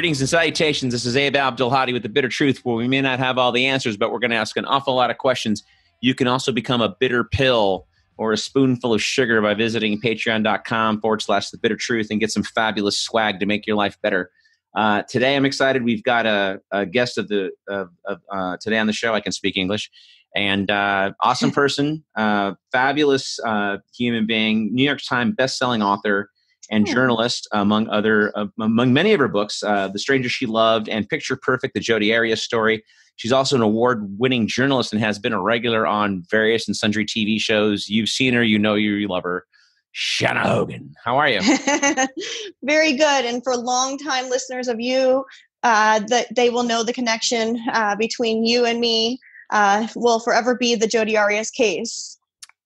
Greetings and salutations. This is Abe Abdelhadi with The Bitter Truth, where we may not have all the answers, but we're going to ask an awful lot of questions. You can also become a bitter pill or a spoonful of sugar by visiting patreon.com forward slash The Bitter Truth and get some fabulous swag to make your life better. Uh, today, I'm excited. We've got a, a guest of the of, of uh, today on the show. I can speak English, and uh, awesome person, uh, fabulous uh, human being, New York Times best-selling author and Hmm. journalist, among other uh, among many of her books, uh, "The Stranger She Loved" and "Picture Perfect: The Jodi Arias Story." She's also an award-winning journalist and has been a regular on various and sundry TV shows. You've seen her, you know you, you love her. Shanna Hogan, how are you? Very good. And for long-time listeners of you, uh, that they will know the connection uh, between you and me uh, will forever be the Jodi Arias case.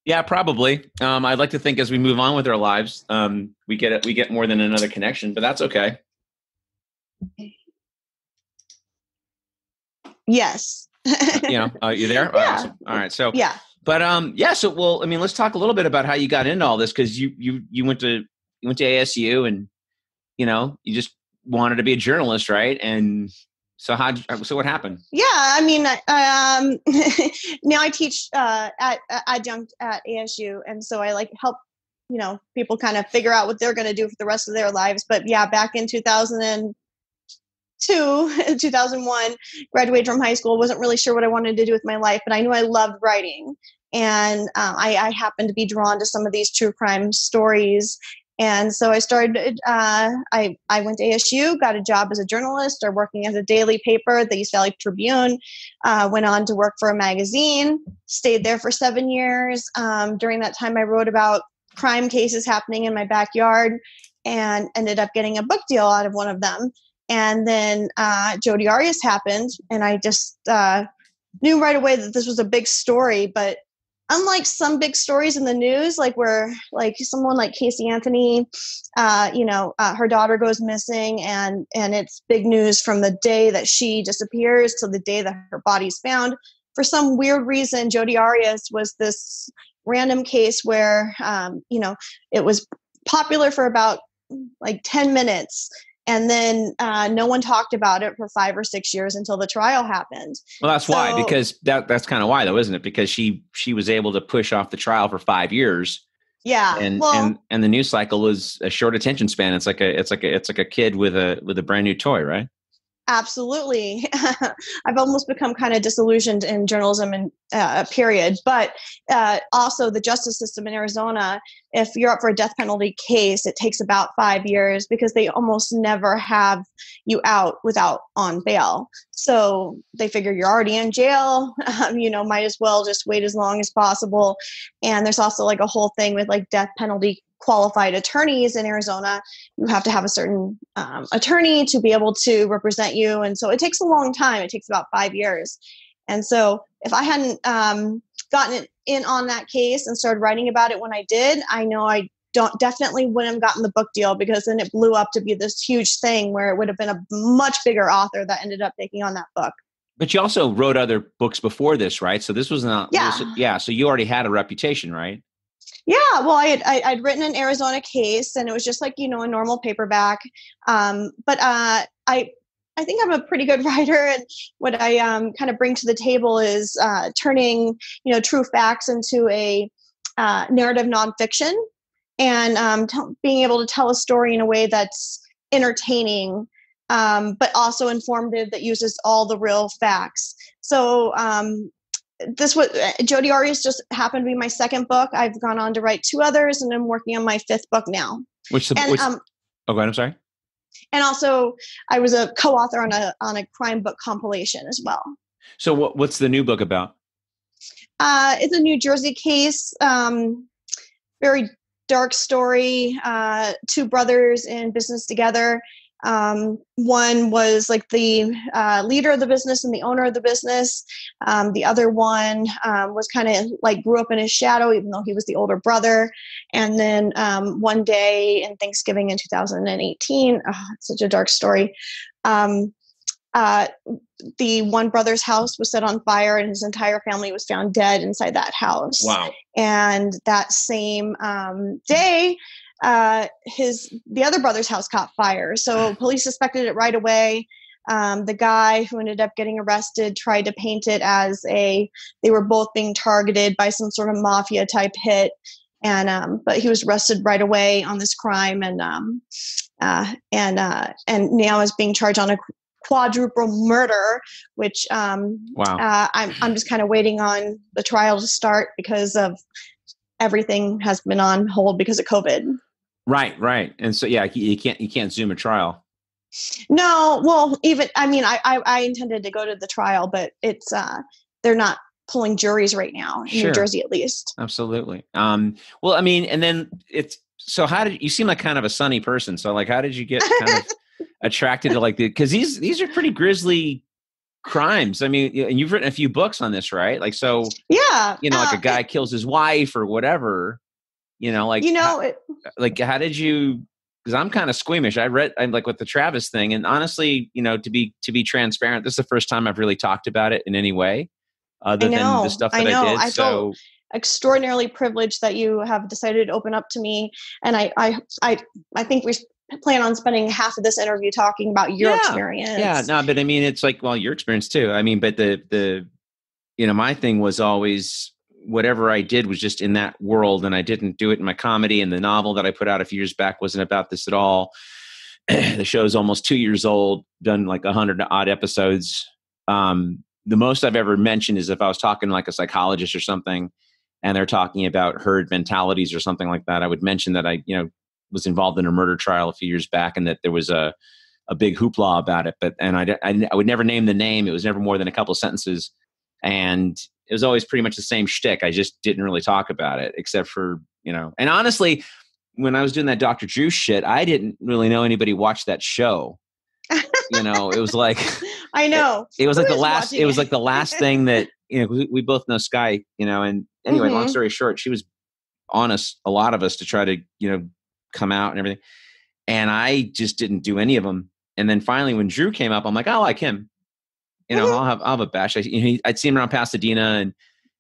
Yeah, probably. Um, I'd like to think as we move on with our lives, um, we get we get more than another connection, but that's okay. Yes. You know, uh, you there? Yeah. Awesome. All right. So, yeah. but um, yeah. So, well, I mean, let's talk a little bit about how you got into all this because you you you went to you went to ASU and you know you just wanted to be a journalist, right? And so how so what happened? Yeah, I mean, um, now I teach uh, at uh, adjunct at ASU, and so I like help you know people kind of figure out what they're going to do for the rest of their lives. But yeah, back in 2002, 2001, graduated from high school, wasn't really sure what I wanted to do with my life, but I knew I loved writing, and um, I, I happened to be drawn to some of these true crime stories. And so I started. Uh, I I went to ASU, got a job as a journalist, or working as a daily paper, the East Valley Tribune. Uh, went on to work for a magazine. Stayed there for seven years. Um, during that time, I wrote about crime cases happening in my backyard, and ended up getting a book deal out of one of them. And then uh, Jodi Arias happened, and I just uh, knew right away that this was a big story, but unlike some big stories in the news like where like someone like casey anthony uh, you know uh, her daughter goes missing and and it's big news from the day that she disappears to the day that her body's found. For some weird reason jodi arias was this random case where um, you know it was popular for about like 10 minutes and then uh, no one talked about it for five or six years until the trial happened Well, that's why because that that's kind of why though, isn't it? Because she she was able to push off the trial for five years. yeah and well and and the news cycle was a short attention span. It's like a it's like a it's like a kid with a with a brand new toy, right? absolutely i've almost become kind of disillusioned in journalism and uh, period but uh, also the justice system in arizona if you're up for a death penalty case it takes about five years because they almost never have you out without on bail. So they figure you're already in jail. Um, you know might as well just wait as long as possible. And there's also like a whole thing with like death penalty qualified attorneys in arizona. You have to have a certain um, attorney to be able to represent you. And so it takes a long time. It takes about five years and so if i hadn't um, gotten it in on that case and started writing about it when i did i know i don't definitely wouldn't have gotten the book deal because then it blew up to be this huge thing where it would have been a much bigger author that ended up taking on that book But you also wrote other books before this, right? So this was not Yeah. this- yeah. So you already had a reputation, right? Yeah, well, I had I, I'd written an Arizona case, and it was just like you know a normal paperback. Um, but uh, I I think I'm a pretty good writer, and what I um, kind of bring to the table is uh, turning you know true facts into a uh, narrative nonfiction, and um, t- being able to tell a story in a way that's entertaining, um, but also informative that uses all the real facts. So um, this was Jodi Arias just happened to be my second book. I've gone on to write two others, and I'm working on my fifth book now. Which the And which, um, oh, go ahead. I'm sorry. And also I was a co-author on a on a crime book compilation as well. So what what's the new book about? Uh, it's a New Jersey case, um, very dark story. Uh, two brothers in business together. Um, one was like the uh, leader of the business and the owner of the business. Um, the other one um, was kind of like grew up in his shadow, even though he was the older brother. And then um, one day in Thanksgiving in 2018, oh, such a dark story. Um, uh, the one brother's house was set on fire, and his entire family was found dead inside that house Wow. and that same um, day uh, his the other brother's house caught fire. So police suspected it right away. Um, the guy who ended up getting arrested tried to paint it as a they were both being targeted by some sort of mafia type hit, and um, but he was arrested right away on this crime and um, uh, and uh, and now is being charged on a quadruple murder, which um, wow. Uh, I'm I'm just kind of waiting on the trial to start because of everything has been on hold because of COVID. Right, right, and so yeah, you can't you can't zoom a trial. No, well, even I mean, I, I, I intended to go to the trial, but it's uh, they're not pulling juries right now in sure. New Jersey, at least. Absolutely. Um, well, I mean, and then it's so. How did you seem like kind of a sunny person? So, like, how did you get kind of attracted to like the? Because these these are pretty grisly crimes. I mean, and you've written a few books on this, right? Like, so yeah, you know, like uh, a guy it, kills his wife or whatever. You know, like you know, how, it, like how did you because I'm kind of squeamish. I read I'm like with the Travis thing, and honestly, you know, to be to be transparent, this is the first time I've really talked about it in any way, other than the stuff that I, know. I did. I so extraordinarily privileged that you have decided to open up to me, and I I I I think we plan on spending half of this interview talking about your yeah. experience. Yeah, no, but I mean, it's like well, your experience too. I mean, but the the you know, my thing was always whatever I did was just in that world, and I didn't do it in my comedy. And the novel that I put out a few years back wasn't about this at all. the show is almost two years old, done like a hundred odd episodes. Um, the most I've ever mentioned is if I was talking like a psychologist or something, and they're talking about herd mentalities or something like that. I would mention that I, you know, was involved in a murder trial a few years back, and that there was a a big hoopla about it. But and I, I, I would never name the name. It was never more than a couple sentences, and it was always pretty much the same shtick. I just didn't really talk about it, except for you know. And honestly, when I was doing that Dr. Drew shit, I didn't really know anybody watched that show. you know, it was like I know it, it was Who like the last. It was like the last thing that you know. We, we both know Sky, you know. And anyway, mm-hmm. long story short, she was on us, a lot of us, to try to you know come out and everything. And I just didn't do any of them. And then finally, when Drew came up, I'm like, I like him you know, mm-hmm. I'll have I'll have a bash. I, you know, I'd see him around Pasadena, and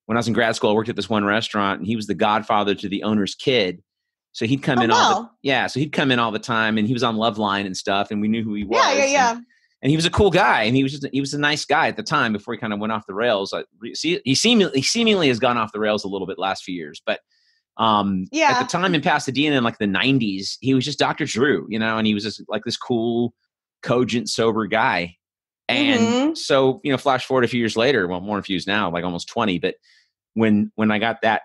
when I was in grad school, I worked at this one restaurant, and he was the godfather to the owner's kid. So he'd come oh, in wow. all the yeah. So he'd come in all the time, and he was on Loveline and stuff, and we knew who he was. Yeah, yeah, yeah. And, and he was a cool guy, and he was just he was a nice guy at the time before he kind of went off the rails. I, see, he seemingly he seemingly has gone off the rails a little bit last few years, but um, yeah. at the time in Pasadena in like the '90s, he was just Dr. Drew, you know, and he was just like this cool, cogent, sober guy. And mm-hmm. so, you know, flash forward a few years later, well, more infused now, like almost 20. But when when I got that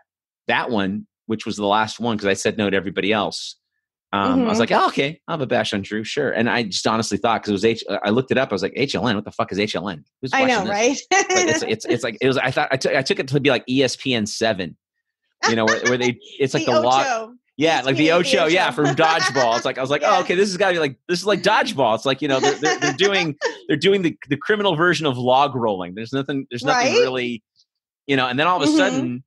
that one, which was the last one, because I said no to everybody else, um, mm-hmm. I was mm-hmm. like, oh, okay, I'll have a bash on Drew, sure. And I just honestly thought because it was H, I looked it up. I was like, HLN, what the fuck is HLN? Who's I know, this? right? it's, it's it's like it was. I thought I took I took it to be like ESPN seven, you know, where, where they it's like the, the log. Yeah, like the Ocho, yeah, from dodgeball. It's like I was like, oh, yeah. oh, okay, this has got to be like this is like dodgeball. It's like you know they're, they're, they're doing they're doing the, the criminal version of log rolling. There's nothing there's nothing right? really, you know. And then all of a mm-hmm. sudden,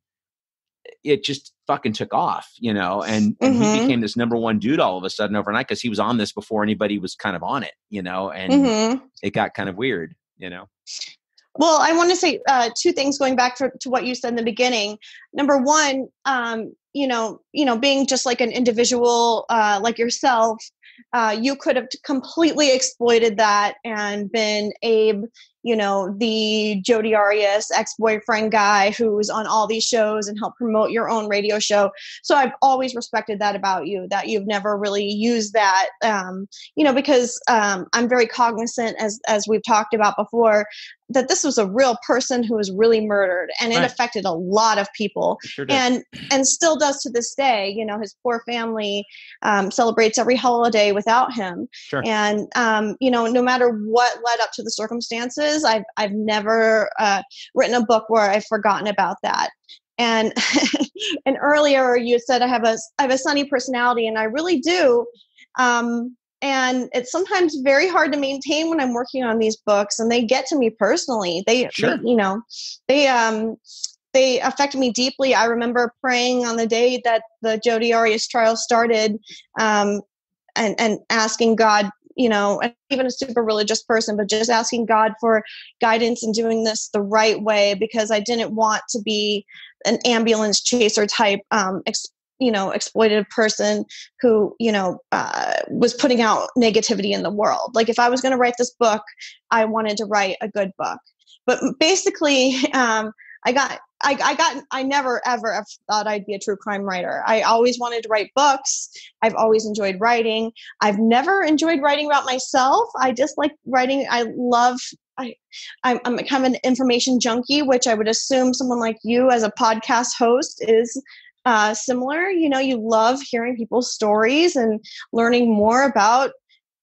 it just fucking took off, you know. And, and mm-hmm. he became this number one dude all of a sudden overnight because he was on this before anybody was kind of on it, you know. And mm-hmm. it got kind of weird, you know. Well, I want to say uh, two things going back to, to what you said in the beginning. Number one, um, you know you know being just like an individual uh, like yourself uh, you could have completely exploited that and been abe you know the jodi arias ex-boyfriend guy who's on all these shows and help promote your own radio show. So i've always respected that about you that you've never really used that um, you know because um, i'm very cognizant as as we've talked about before that this was a real person who was really murdered and it affected a lot of people. Sure and and still does to this day you know his poor family um, celebrates every holiday without him. Sure. and um, you know no matter what led up to the circumstances i've i've never uh, written a book where i've forgotten about that. And and earlier you said i have a i have a sunny personality and i really do. Um, and it's sometimes very hard to maintain when i'm working on these books and they get to me personally. They, sure. they you know they um they affect me deeply. I remember praying on the day that the jodi arias trial started um and and asking god you know even a super religious person but just asking god for guidance and doing this the right way because i didn't want to be an ambulance chaser type um, ex- you know exploitative person who you know uh, was putting out negativity in the world. Like if i was going to write this book i wanted to write a good book. But basically um, i got I, I got i never ever thought i'd be a true crime writer. I always wanted to write books. I've always enjoyed writing. I've never enjoyed writing about myself. I just like writing. I love I, I'm, I'm kind of an information junkie, which I would assume someone like you as a podcast host is uh, similar. You know, you love hearing people's stories and learning more about,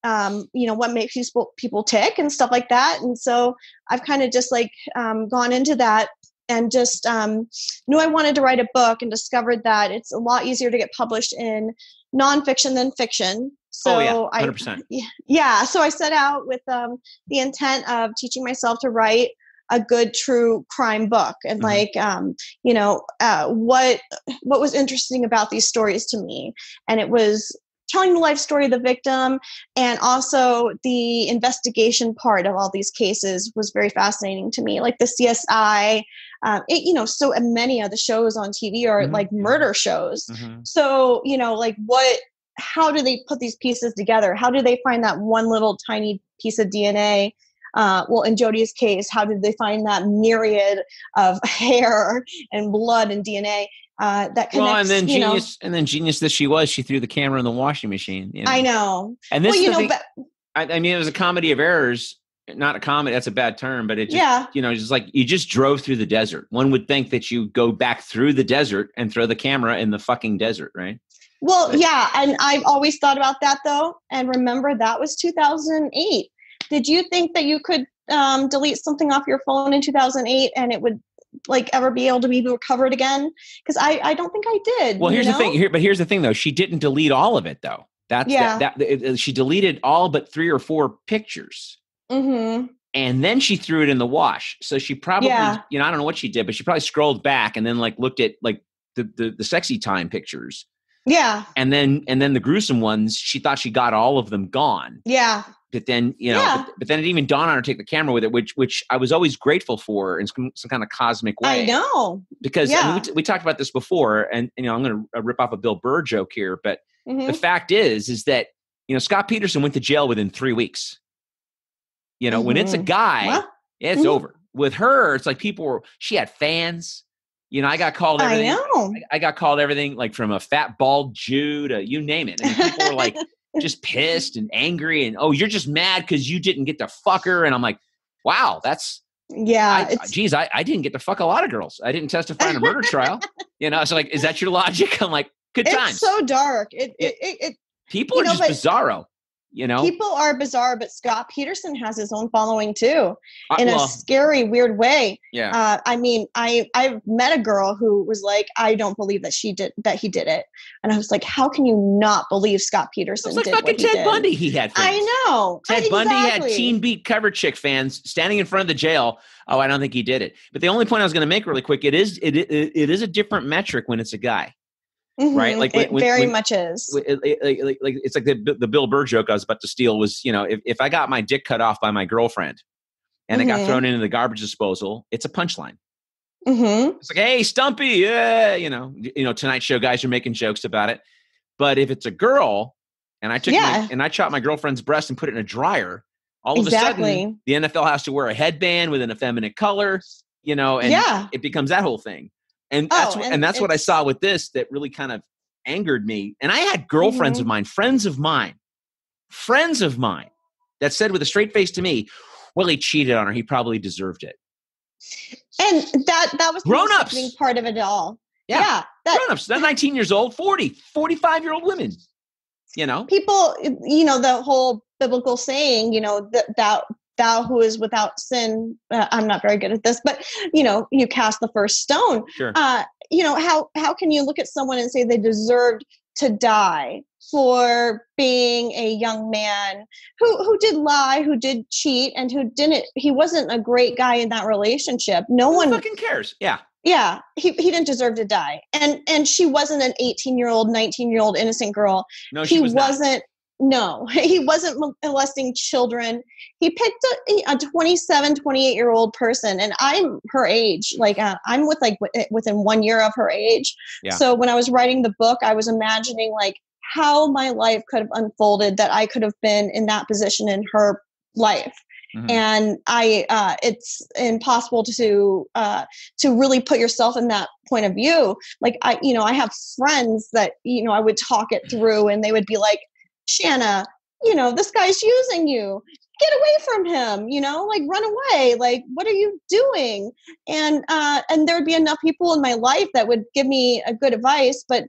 um, you know, what makes people people tick and stuff like that. And so I've kind of just like um, gone into that and just um, knew I wanted to write a book and discovered that it's a lot easier to get published in nonfiction than fiction. So oh, yeah, 100%. I, yeah, so I set out with um, the intent of teaching myself to write a good true crime book and mm-hmm. like um, you know uh, what what was interesting about these stories to me and it was telling the life story of the victim and also the investigation part of all these cases was very fascinating to me. Like the csi um, it, you know so many of the shows on tv are mm-hmm. like murder shows. Mm-hmm. so you know like what how do they put these pieces together? How do they find that one little tiny piece of dna uh, well, in Jodi's case, how did they find that myriad of hair and blood and DNA uh, that connects? Well, and then genius, know, and then genius that she was, she threw the camera in the washing machine. You know? I know. And this, well, you know, thing, but, I, I, mean, it was a comedy of errors. Not a comedy. That's a bad term, but it just, yeah. you know, just like you just drove through the desert. One would think that you go back through the desert and throw the camera in the fucking desert, right? Well, but, yeah, and I've always thought about that though, and remember that was 2008 did you think that you could um, delete something off your phone in 2008 and it would like ever be able to be recovered again? Because I, I don't think I did. Well, here's know? the thing. Here, but here's the thing, though. She didn't delete all of it, though. That's yeah. that. that it, she deleted all but three or four pictures. Mm-hmm. And then she threw it in the wash. So she probably, yeah. you know, I don't know what she did, but she probably scrolled back and then like looked at like the the, the sexy time pictures. Yeah. And then and then the gruesome ones, she thought she got all of them gone. Yeah but then you know yeah. but, but, then it even dawned on her to take the camera with it which which i was always grateful for in some, some kind of cosmic way i know because yeah. I mean, we, we, talked about this before and you know i'm going to rip off a bill burr joke here but mm-hmm. the fact is is that you know scott peterson went to jail within three weeks you know mm-hmm. when it's a mm-hmm. guy well, it's mm-hmm. over with her it's like people were she had fans you know, I got called everything. I know. I got called everything like from a fat bald Jew to uh, you name it. Mean, people were like, just pissed and angry and oh you're just mad because you didn't get to fuck her and i'm like wow that's yeah I, geez I, I didn't get to fuck a lot of girls i didn't testify in a murder trial you know so like is that your logic i'm like good times it's so dark it it, it, it people are know, just bizarro you know? People are bizarre but scott peterson has his own following too uh, in well, a scary weird way. Yeah. Uh, i mean i i've met a girl who was like i don't believe that she did that he did it. And i was like how can you not believe scott peterson like did fucking ted did? bundy he had fans. i know ted exactly. bundy had teen beat cover chick fans standing in front of the jail. Oh i don't think he did it. But the only point i was going to make really quick it is it, it, it is a different metric when it's a guy Mm-hmm. right? Like it when, very when, much is. It, it, like, like, it's like the the Bill Burr joke I was about to steal was you know if, if I got my dick cut off by my girlfriend and mm-hmm. it got thrown into the garbage disposal, it's a punchline. Mm-hmm. It's like hey Stumpy, yeah, you know you know Tonight Show guys are making jokes about it, but if it's a girl and I took yeah. my, and I chopped my girlfriend's breast and put it in a dryer, all of exactly. a sudden the NFL has to wear a headband with an effeminate color, you know, and yeah. it becomes that whole thing. And that's oh, and, and, that's what I saw with this that really kind of angered me. And I had girlfriends mm-hmm. of mine, friends of mine, friends of mine that said with a straight face to me, "Well, he cheated on her. He probably deserved it." And that that was grown ups part of it all. Yeah, yeah that, grown ups. They're 19 years old, 40, 45 year old women. You know, people. You know the whole biblical saying. You know that that thou who is without sin uh, i'm not very good at this but you know you cast the first stone. Sure. uh, you know how how can you look at someone and say they deserved to die for being a young man who who did lie who did cheat and who didn't he wasn't a great guy in that relationship. No who one fucking cares? Yeah. Yeah he, he didn't deserve to die. And and she wasn't an 18 year old 19 year old innocent girl. No she he was wasn't no, he wasn't molesting children. He picked a, a 27, 28 year old person, and I'm her age. Like uh, I'm with like w- within one year of her age. Yeah. So when I was writing the book, I was imagining like how my life could have unfolded that I could have been in that position in her life. Mhm. And I, uh, it's impossible to uh, to really put yourself in that point of view. Like I, you know, I have friends that you know I would talk it through, and they would be like, "Shanna, you know, this guy's using you. Get away from him. You know, like run away. Like what are you doing?" And uh, and there would be enough people in my life that would give me a good advice, but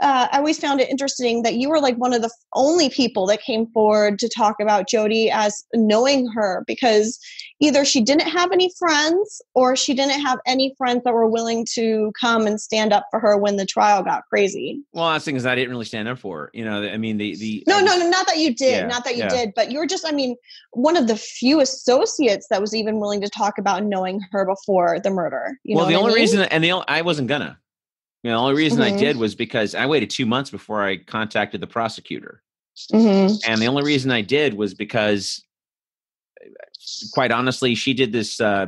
uh, I always found it interesting that you were like one of the only people that came forward to talk about Jodi as knowing her because either she didn't have any friends or she didn't have any friends that were willing to come and stand up for her when the trial got crazy. Well, the thing is I didn't really stand up for. her. You know, I mean the the No, I no, no, not that you did, Yeah, not that you yeah. did, but you were just, I mean, one of the few associates that was even willing to talk about knowing her before the murder. You well, the what I only mean? reason, and the only, I wasn't gonna. You know, the only reason I Mhm. did was because I waited two months before I contacted the prosecutor, Mhm. and the only reason I did was because, quite honestly, she did this uh,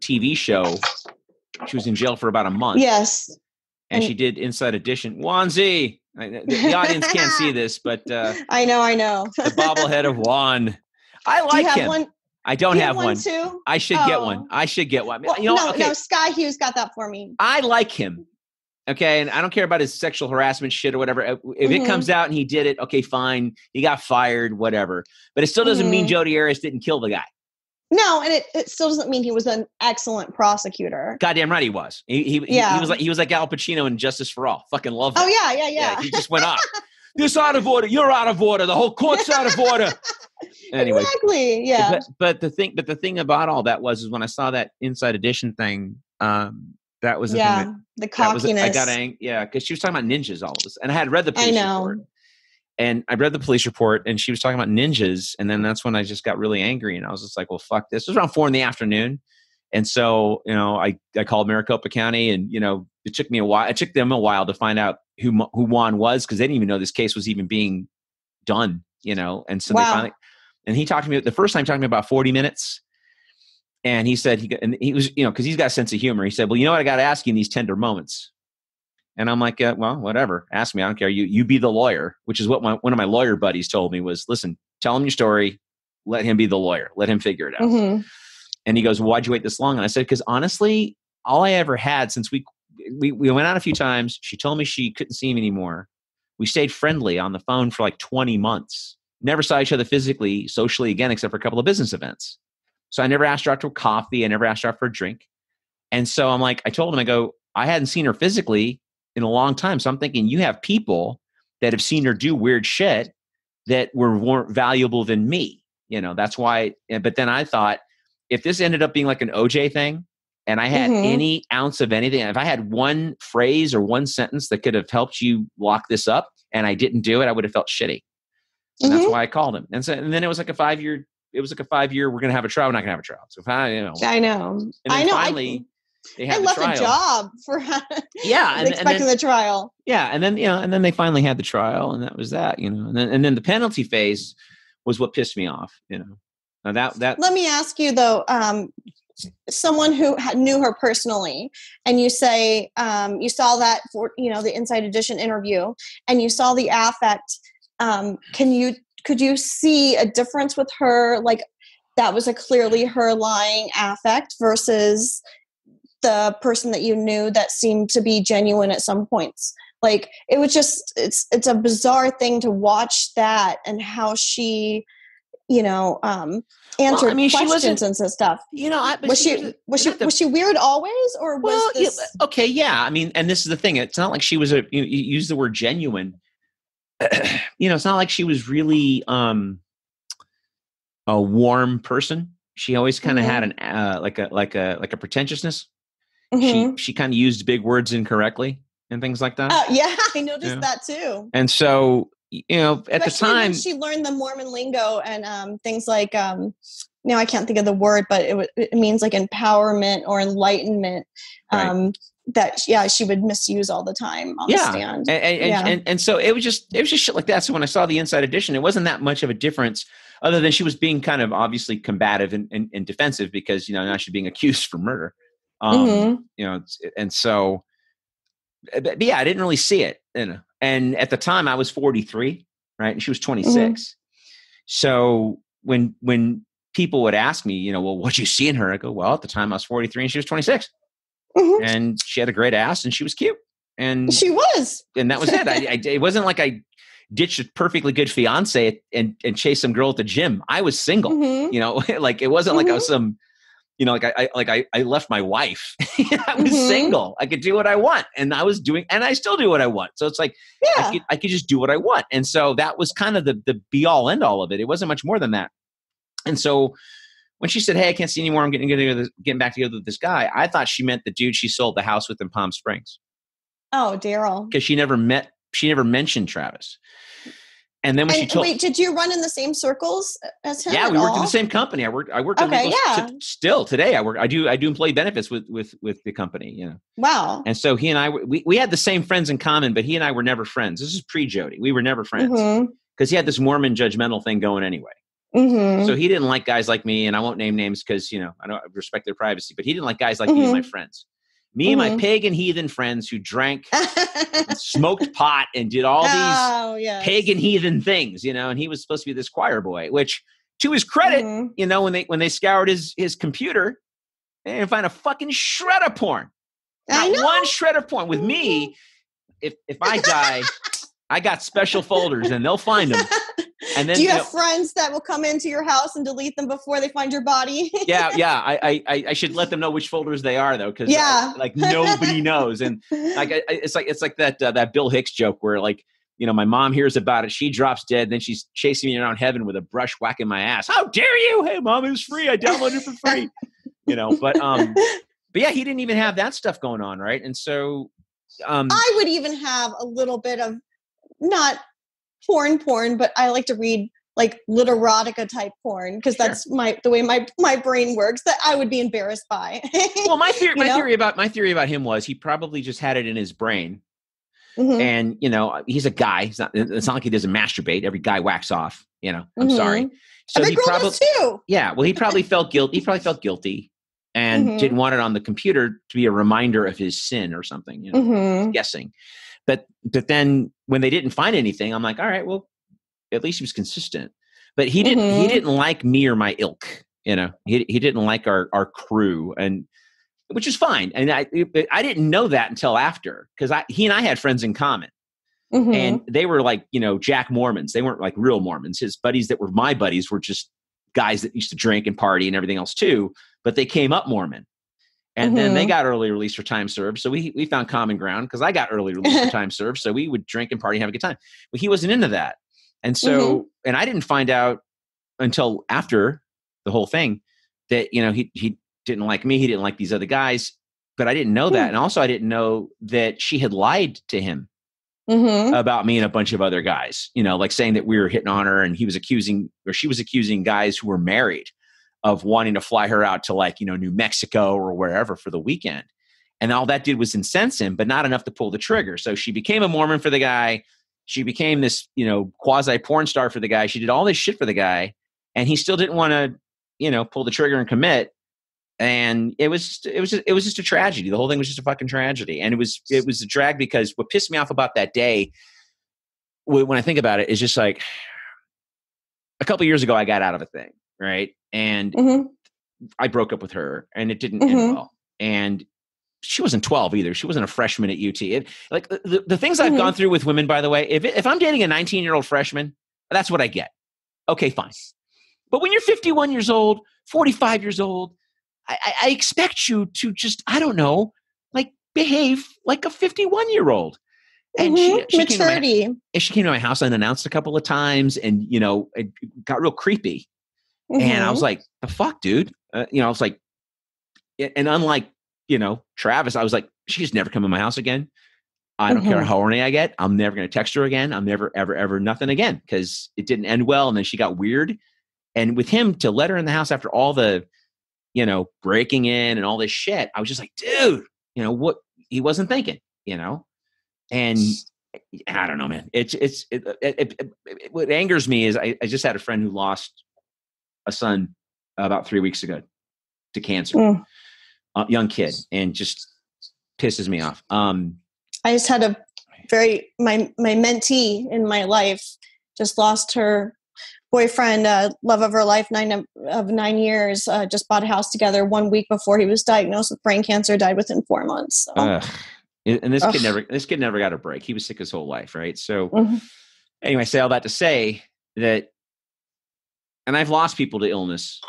TV show. She was in jail for about a month, Yes. and and- she did Inside Edition. Wanzi, I- the, the audience can't see this, but uh, I know, I know. the bobblehead of Juan. I like have him. one? I don't Do you have one. too? I should get Oh. one. I should get one. Well, you know, no, okay. no, Sky Hughes got that for me. I like him. Okay, and I don't care about his sexual harassment shit or whatever. Uh, If it Mhm. comes out and he did it, okay, fine. He got fired, whatever. But it still doesn't mean Mhm. Jodi Arias didn't kill the guy. No, and it, it still doesn't mean he was an excellent prosecutor. Goddamn right he was. He, he, he- he, was like he was like Al Pacino in Justice for All. Fucking love Oh that. yeah, yeah, yeah. he just went off. This out of order. You're out of order. The whole court's out of order. Anyway, exactly. Yeah. but, but the thing, but the thing about all that was, is when I saw that Inside Edition thing, um, that was the thing that yeah. The That was- cockiness. I got ang- yeah, because she was talking about ninjas all of this, and I had read the I police know. report, and I read the police report, and she was talking about ninjas, and then that's when I just got really angry, and I was just like, "Well, fuck this." It was around four in the afternoon, and so you know, I I called Maricopa County, and you know, it took me a while. It took them a while to find out who who Juan was because they didn't even know this case was even being done, you know, and so they finally. And he talked to me the first time, he talked to me about forty minutes, and he said he and he was you know because he's got a sense of humor. He said, "Well, you know what? I got to ask you in these tender moments." And I'm like, uh, well, whatever. Ask me. I don't care. You you be the lawyer, which is what my, one of my lawyer buddies told me was, listen, tell him your story. Let him be the lawyer. Let him figure it out. Mhm. And he goes, well, why'd you wait this long? And I said, because honestly, all I ever had since we, we we went out a few times. She told me she couldn't see me anymore. We stayed friendly on the phone for like 20 months. Never saw each other physically, socially again, except for a couple of business events. So I never asked her out to a coffee. I never asked her out for a drink. And so I'm like, I told him, I go, I hadn't seen her physically in a long time. So I'm thinking, you have people that have seen her do weird shit that were more valuable than me. You know, that's why. But then I thought, if this ended up being like an OJ thing, and I had Mhm. any ounce of anything, if I had one phrase or one sentence that could have helped you lock this up, and I didn't do it, I would have felt shitty. And that's Mhm. why I called him. And so, and then it was like a five year. It was like a five year. We're gonna have a trial. We're not gonna have a trial. So if I, you know, I know. and I then know. finally, they I, had I the left trial. a job for Yeah, and, and expecting then, the trial. yeah, and then you know, and then they finally had the trial, and that was that. You know, and then and then the penalty phase was what pissed me off. You know, now that that Let me ask you though, um, someone who knew her personally, and you say um, you saw that for you know the Inside Edition interview, and you saw the affect. Um, can you could you see a difference with her? Like that was a clearly her lying affect versus the person that you knew that seemed to be genuine at some points like it was just it's it's a bizarre thing to watch that and how she you know um answered mean, she questions wasn't- and stuff you know, I, was she was- was she the- was she weird always or was well, yeah, okay, yeah. I mean, and this is the thing. It's not like she was a. You, you use the word genuine. you know, it's not like she was really um a warm person. She always kind of had an uh, like a like a like a pretentiousness. Mhm. She she kind of used big words incorrectly and things like that. Oh, yeah i noticed Yeah. that too and so you know, at the Especially when time, she learned the mormon lingo and um things like um now I can't think of the word, but it, it means like empowerment or enlightenment. Right. Um, that yeah she would misuse all the time on yeah. the stand. And, and, yeah. and and so it was just it was just shit like that. So when I saw the Inside Edition, it wasn't that much of a difference, other than she was being kind of obviously combative and, and, and defensive because you know now she's being accused for murder. Um, mm-hmm. You know, and so eh, but yeah, I didn't really see it. You know? And at the time, I was forty three, right, and she was twenty six. mm-hmm. So when when people would ask me, you know, well, what you see in her? I go, well, at the time I was 43 and she was 26 mm-hmm. and she had a great ass and she was cute. And she was. and that was it. I, I, it wasn't like i ditched a perfectly good fiance and and chased some girl at the gym. I was single mm-hmm. you know? Like it wasn't mm-hmm. like i was mm-hmm. some you know like i, I like I, I left my wife. I was mm-hmm. single. I could do what i want and i was doing and i still do what i want. So it's like yeah. I, could, I could just do what i want. And so that was kind of the the be all end all of it. It wasn't much more than that. And so when she said, "Hey, I can't see anymore. I'm getting getting, getting back together with this guy," I thought she meant the dude she sold the house with in Palm Springs Oh, Daryl. because she never met she never mentioned Travis. And then when she told wait, did you run in the same circles as him? Yeah, we worked in the same company. I worked. I worked Okay, yeah. t- still today. I work I do I do employee benefits with with with the company, you know. Wow. And so he and I we we had the same friends in common, but he and I were never friends. This is pre Jodi. We were never friends mm-hmm. because he had this Mormon judgmental thing going anyway. Mhm. So he didn't like guys like me, and I won't name names because you know I don't respect their privacy. But he didn't like guys like me and my Mm-hmm. friends. Me and my Mhm. pagan heathen friends who drank, smoked pot, and did all these oh, yes. pagan heathen things, you know, and he was supposed to be this choir boy, which to his credit, Mhm. you know, when they when they scoured his his computer, they didn't find a fucking shred of porn. Not one shred of porn. With me, if if I die, I got special folders and they'll find them. And then Do you you have know- friends that will come into your house and delete them before they find your body? yeah, yeah. I, I I- I should let them know which folders they are though, because Yeah. like nobody knows. And like I, I- it's like it's like that uh, that Bill Hicks joke where like you know my mom hears about it, she drops dead, then she's chasing me around heaven with a brush whacking my ass. How dare you? Hey, mom, it was free. I downloaded it for free. You know, but um, but yeah, he didn't even have that stuff going on, right? And so um, I would even have a little bit of not porn porn, but I like to read like literotica type porn because Sure. that's my the way my my brain works that I would be embarrassed by. well, my theory, my know? theory about my theory about him was he probably just had it in his brain, Mhm. and you know, he's a guy. He's not. It's not like he doesn't masturbate. Every guy whacks off. You know, I'm sorry. Mhm. So Every he girl probably does too. Yeah, well, he probably felt guilty. He probably felt guilty and Mhm. didn't want it on the computer to be a reminder of his sin or something. You know, hmm guessing. But but then when they didn't find anything, I'm like, all right, well, at least he was consistent. But he didn't. He Mhm. didn't like me or my ilk. You know, he he didn't like our our crew and. Which is fine, and I I didn't know that until after because I he and I had friends in common, hmm and they were like you know Jack Mormons. They weren't like real Mormons. His buddies that were my buddies were just guys that used to drink and party and everything else too. But they came up Mormon, and then they Mhm. got early release for time served. So we we found common ground because I got early release for time served. So we would drink and party and have a good time. But he wasn't into that, and so Mm-hmm. and I didn't find out until after the whole thing that you know he he didn't like me. He didn't like these other guys. But I didn't know that, Hmm. and also I didn't know that she had lied to him hmm about me and a bunch of other guys, you know, like saying that we were hitting on her and he was accusing or she was accusing guys who were married of wanting to fly her out to like, you know, New Mexico or wherever for the weekend. And all that did was incense him, but not enough to pull the trigger. So she became a Mormon for the guy. She became this, you know, quasi porn star for the guy. She did all this shit for the guy. And he still didn't want to, you know, pull the trigger and commit. And it was it was just, it was just a tragedy. The whole thing was just a fucking tragedy. And it was it was a drag because what pissed me off about that day when I think about it, is just like a couple years ago, I got out of a thing, right? And hmm I broke up with her, and it didn't Mhm. end well. And she wasn't 12 either. She wasn't a freshman at UT. It, like the, the, things I've gone through with women, by the way, if, it- if I'm dating a 19 year old freshman, that's what I get. Okay, fine. But when you're 51 years old, 45 years old, I, I, expect you to just, I don't know, like behave like a 51 year old. And she, Mhm. she came my- maturity. and she came to my house unannounced a couple of times and you know it got real creepy and i was like the fuck dude uh, you know i was like and unlike you know travis i was like she's never come in my house again i don't care Mhm. how horny i get i'm never going to text her again i'm never ever ever nothing again because it didn't end well and then she got weird And with him to let her in the house after all the, you know, breaking in and all this shit, I was just like, dude, you know what? He wasn't thinking, you know, and I don't know, man. It's it's it, it, it, what angers me is I, I just had a friend who lost a son about three weeks ago to cancer, mm. a young kid, and just pisses me off. Um, I just had a very my my mentee in my life just lost her boyfriend, uh, love of her life, nine of nine years, uh, just bought a house together one week before he was diagnosed with brain cancer. Died within four months. So. And this Ugh. kid never this kid never got a break. He was sick his whole life, right? So mm-hmm. anyway, I say all that to say that and I've lost people to illness,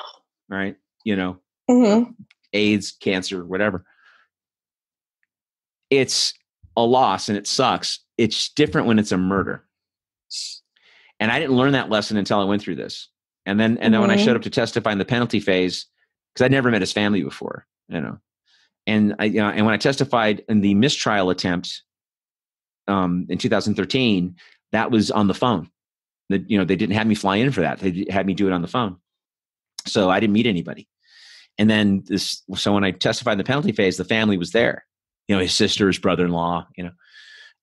right? You know, mm-hmm. AIDS, cancer, whatever. It's a loss and it sucks. It's different when it's a murder. And I didn't learn that lesson until I went through this. And then and then mm-hmm. when I showed mm-hmm. up to testify in the penalty phase, because I'd never met his family before, you know. And I, you know, and when I testified in the mistrial attempt um, in 2013, that was on the phone. That you know they didn't have me fly in for that; they had me do it on the phone. So I didn't meet anybody. And then this, so when I testified in the penalty phase, the family was there. You know, his sister, his brother-in-law. You know,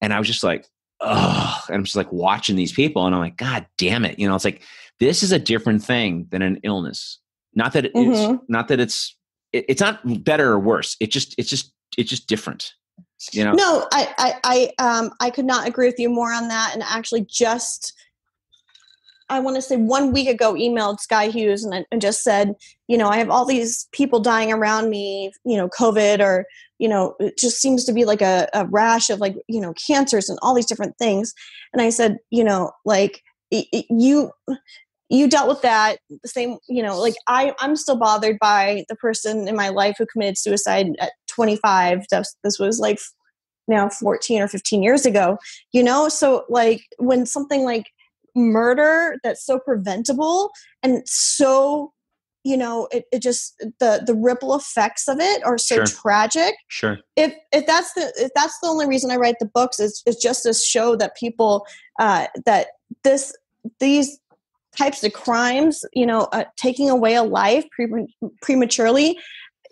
and I was just like, oh, and I'm just like watching these people, and I'm like, God damn it! You know, it's like this is a different thing than an illness. Not that it's mm-hmm. not that it's it, it's not better or worse. It just it's just it's just different. You know. No, I I I um I could not agree with you more on that. And actually, just I want to say one week ago emailed Sky Hughes and, and just said, you know, I have all these people dying around me, you know, COVID or, you know, it just seems to be like a, a rash of like, you know, cancers and all these different things. And I said, you know, like you you dealt with that the same you know like i i'm still bothered by the person in my life who committed suicide at 25 this, this was like now 14 or 15 years ago you know so like when something like murder that's so preventable and so you know it, it just the the ripple effects of it are so sure. tragic sure if if that's the if that's the only reason i write the books is is just to show that people uh that this these types of crimes, you know, uh, taking away a life pre- prematurely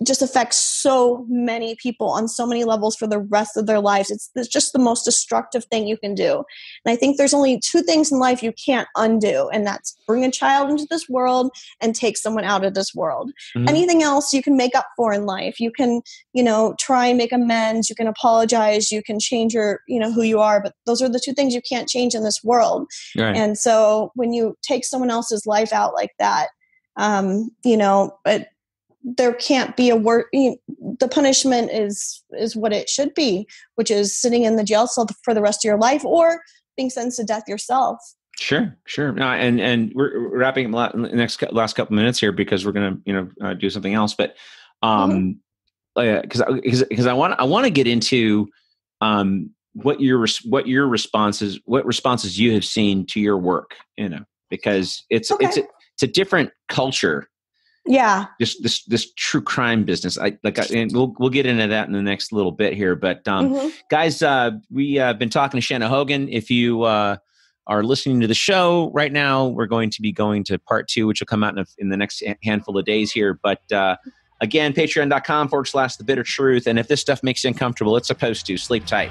just affects so many people on so many levels for the rest of their lives. It's, it's, just the most destructive thing you can do. And I think there's only two things in life you can't undo, and that's bring a child into this world and take someone out of this world. Mm-hmm. Anything else you can make up for in life. You can, you know, try and make amends, you can apologize, you can change your, you know, who you are, but those are the two things you can't change in this world. Right. And so when you take someone else's life out like that, um, you know, it there can't be a word you know, the punishment is is what it should be which is sitting in the jail cell for the rest of your life or being sentenced to death yourself sure sure no, and and we're wrapping up the next last couple minutes here because we're gonna you know uh, do something else but um because mm-hmm. because i want i want to get into um what your what your responses what responses you have seen to your work you know because it's okay. it's a, it's a different culture yeah. This this this true crime business. I like I, and we'll we'll get into that in the next little bit here but um mm-hmm. guys uh we have uh, been talking to shanna hogan. If you uh are listening to the show right now we're going to be going to part two which will come out in, a, in the next handful of days here. But uh again patreon.com forward slash the bitter truth. And if this stuff makes you uncomfortable it's supposed to. Sleep tight